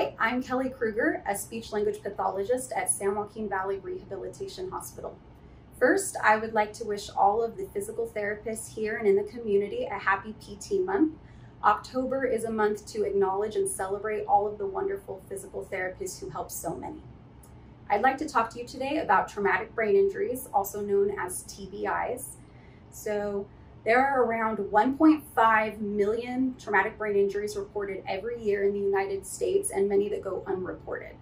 I'm Kelly Kruger, a speech language pathologist at San Joaquin Valley Rehabilitation Hospital. First, I would like to wish all of the physical therapists here and in the community a happy PT month. October is a month to acknowledge and celebrate all of the wonderful physical therapists who help so many. I'd like to talk to you today about traumatic brain injuries, also known as TBIs. So there are around 1.5 million traumatic brain injuries reported every year in the United States and many that go unreported.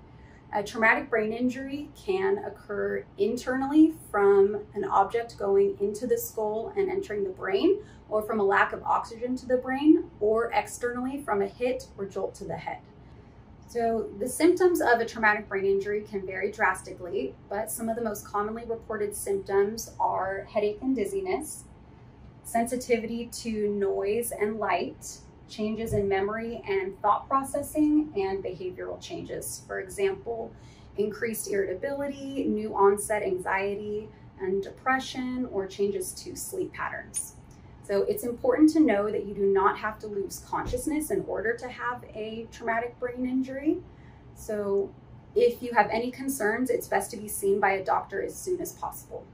A traumatic brain injury can occur internally from an object going into the skull and entering the brain, or from a lack of oxygen to the brain, or externally from a hit or jolt to the head. So the symptoms of a traumatic brain injury can vary drastically, but some of the most commonly reported symptoms are headache and dizziness, sensitivity to noise and light, changes in memory and thought processing, and behavioral changes. For example, increased irritability, new onset anxiety and depression, or changes to sleep patterns. So it's important to know that you do not have to lose consciousness in order to have a traumatic brain injury. So if you have any concerns, it's best to be seen by a doctor as soon as possible.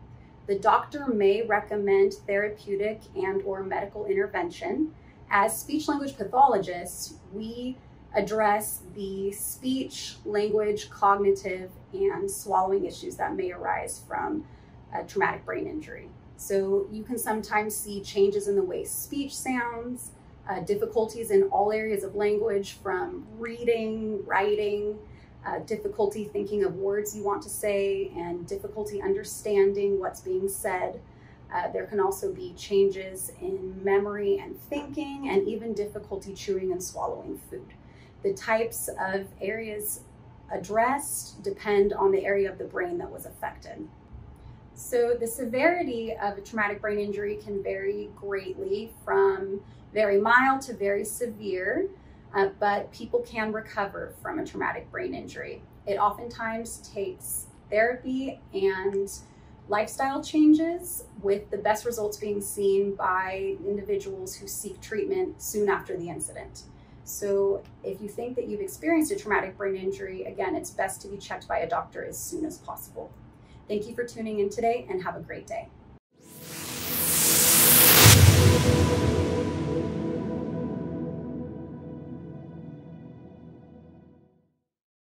The doctor may recommend therapeutic and or medical intervention as speech language pathologists, we address the speech, language, cognitive, and swallowing issues that may arise from a traumatic brain injury. So you can sometimes see changes in the way speech sounds, uh, difficulties in all areas of language from reading, writing, uh, difficulty thinking of words you want to say, and difficulty understanding what's being said. Uh, there can also be changes in memory and thinking, and even difficulty chewing and swallowing food. The types of areas addressed depend on the area of the brain that was affected. So the severity of a traumatic brain injury can vary greatly from very mild to very severe, uh, but people can recover from a traumatic brain injury. It oftentimes takes therapy and lifestyle changes, with the best results being seen by individuals who seek treatment soon after the incident. So if you think that you've experienced a traumatic brain injury, again, it's best to be checked by a doctor as soon as possible. Thank you for tuning in today and have a great day.